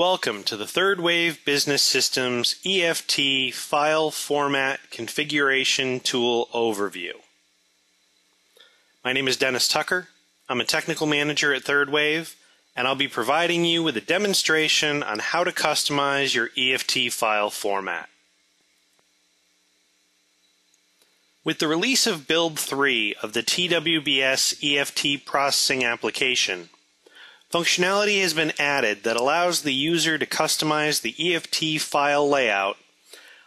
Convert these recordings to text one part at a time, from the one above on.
Welcome to the Third Wave Business Systems EFT File Format Configuration Tool Overview. My name is Dennis Tucker. I'm a technical manager at Third Wave, and I'll be providing you with a demonstration on how to customize your EFT file format. With the release of Build 3 of the TWBS EFT processing application, Functionality has been added that allows the user to customize the EFT file layout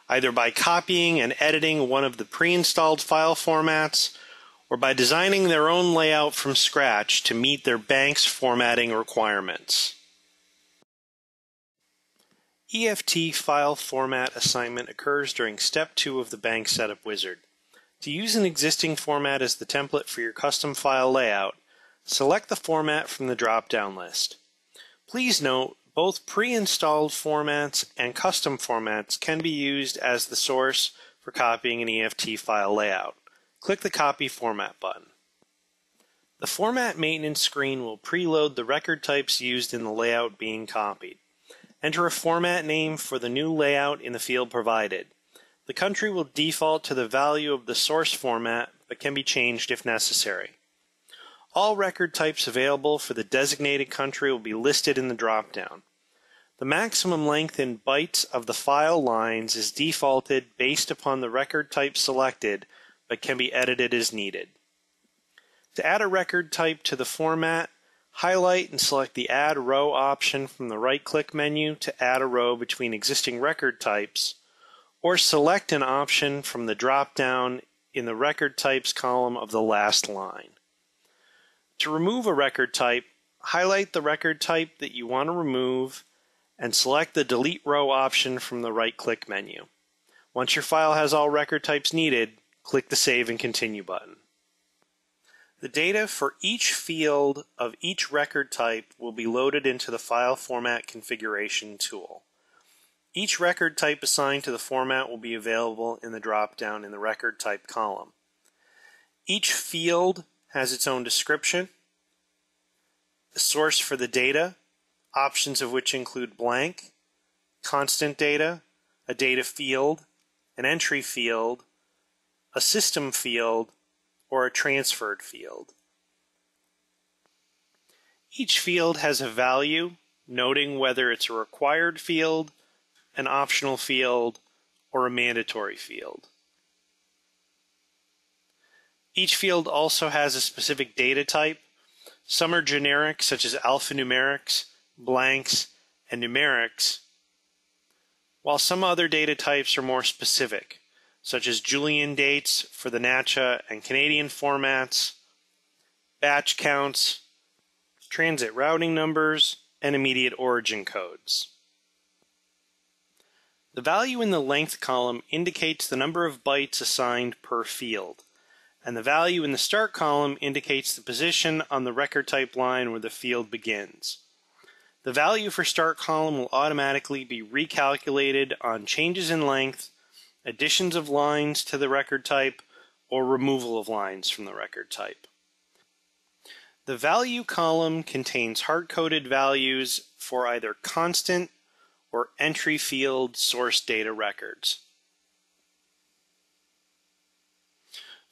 either by copying and editing one of the pre-installed file formats or by designing their own layout from scratch to meet their bank's formatting requirements. EFT file format assignment occurs during step 2 of the bank setup wizard. To use an existing format as the template for your custom file layout, Select the format from the drop-down list. Please note, both pre-installed formats and custom formats can be used as the source for copying an EFT file layout. Click the Copy Format button. The Format Maintenance screen will preload the record types used in the layout being copied. Enter a format name for the new layout in the field provided. The country will default to the value of the source format, but can be changed if necessary. All record types available for the designated country will be listed in the dropdown. The maximum length in bytes of the file lines is defaulted based upon the record type selected, but can be edited as needed. To add a record type to the format, highlight and select the Add Row option from the right-click menu to add a row between existing record types, or select an option from the drop-down in the Record Types column of the last line. To remove a record type, highlight the record type that you want to remove and select the Delete Row option from the right-click menu. Once your file has all record types needed, click the Save and Continue button. The data for each field of each record type will be loaded into the File Format Configuration tool. Each record type assigned to the format will be available in the drop-down in the Record Type column. Each field has its own description, the source for the data, options of which include blank, constant data, a data field, an entry field, a system field, or a transferred field. Each field has a value, noting whether it's a required field, an optional field, or a mandatory field. Each field also has a specific data type. Some are generic, such as alphanumerics, blanks, and numerics, while some other data types are more specific, such as Julian dates for the NACHA and Canadian formats, batch counts, transit routing numbers, and immediate origin codes. The value in the length column indicates the number of bytes assigned per field and the value in the start column indicates the position on the record type line where the field begins. The value for start column will automatically be recalculated on changes in length, additions of lines to the record type, or removal of lines from the record type. The value column contains hard-coded values for either constant or entry field source data records.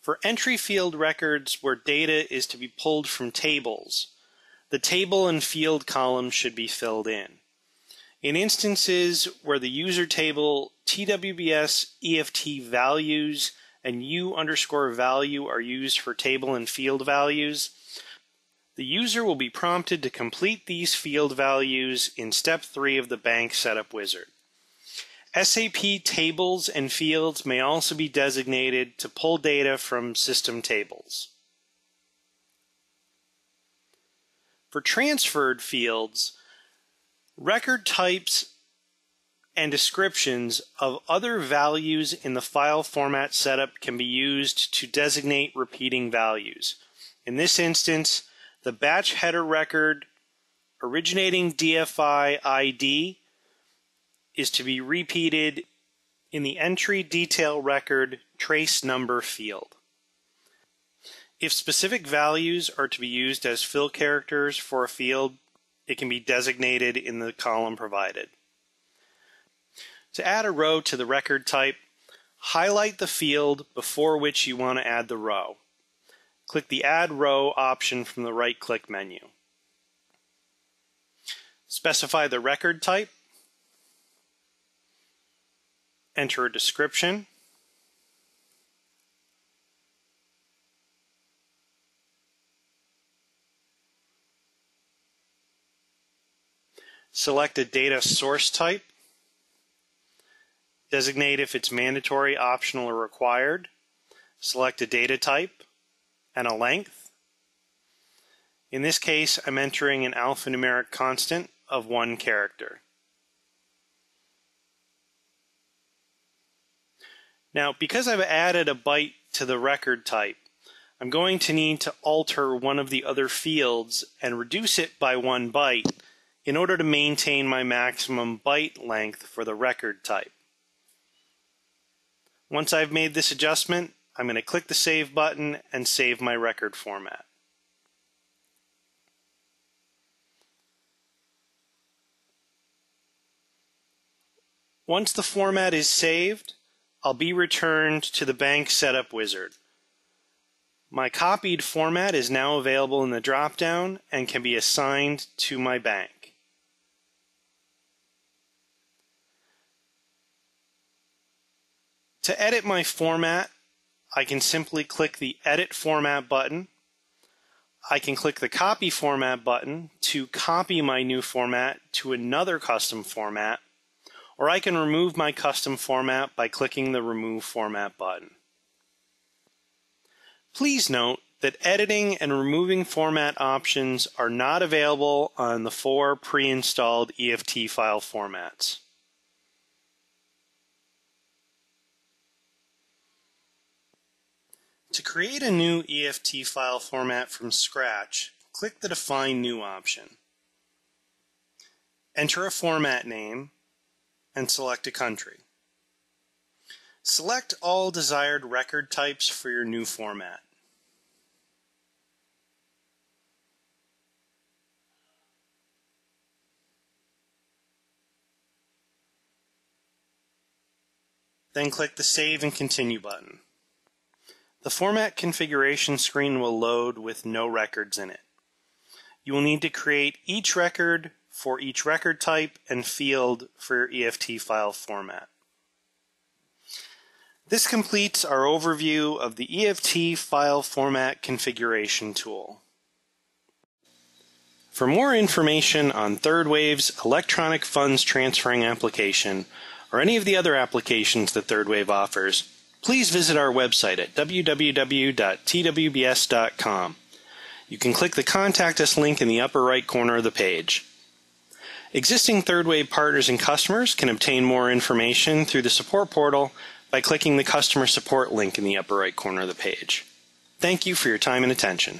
For entry field records where data is to be pulled from tables, the table and field columns should be filled in. In instances where the user table TWBS EFT values and U underscore value are used for table and field values, the user will be prompted to complete these field values in step 3 of the bank setup wizard. SAP tables and fields may also be designated to pull data from system tables. For transferred fields, record types and descriptions of other values in the file format setup can be used to designate repeating values. In this instance, the batch header record originating DFI ID is to be repeated in the entry detail record trace number field. If specific values are to be used as fill characters for a field, it can be designated in the column provided. To add a row to the record type, highlight the field before which you want to add the row. Click the Add Row option from the right-click menu. Specify the record type. Enter a description. Select a data source type. Designate if it's mandatory, optional, or required. Select a data type and a length. In this case, I'm entering an alphanumeric constant of one character. Now, because I've added a byte to the record type, I'm going to need to alter one of the other fields and reduce it by one byte in order to maintain my maximum byte length for the record type. Once I've made this adjustment, I'm going to click the Save button and save my record format. Once the format is saved, I'll be returned to the bank setup wizard. My copied format is now available in the dropdown and can be assigned to my bank. To edit my format, I can simply click the Edit Format button. I can click the Copy Format button to copy my new format to another custom format, or I can remove my custom format by clicking the Remove Format button. Please note that editing and removing format options are not available on the four pre-installed EFT file formats. To create a new EFT file format from scratch, click the Define New option. Enter a format name and select a country. Select all desired record types for your new format. Then click the Save and Continue button. The format configuration screen will load with no records in it. You will need to create each record for each record type and field for your EFT file format. This completes our overview of the EFT file format configuration tool. For more information on ThirdWave's electronic funds transferring application or any of the other applications that ThirdWave offers, please visit our website at www.twbs.com. You can click the Contact Us link in the upper right corner of the page. Existing ThirdWave partners and customers can obtain more information through the support portal by clicking the Customer Support link in the upper right corner of the page. Thank you for your time and attention.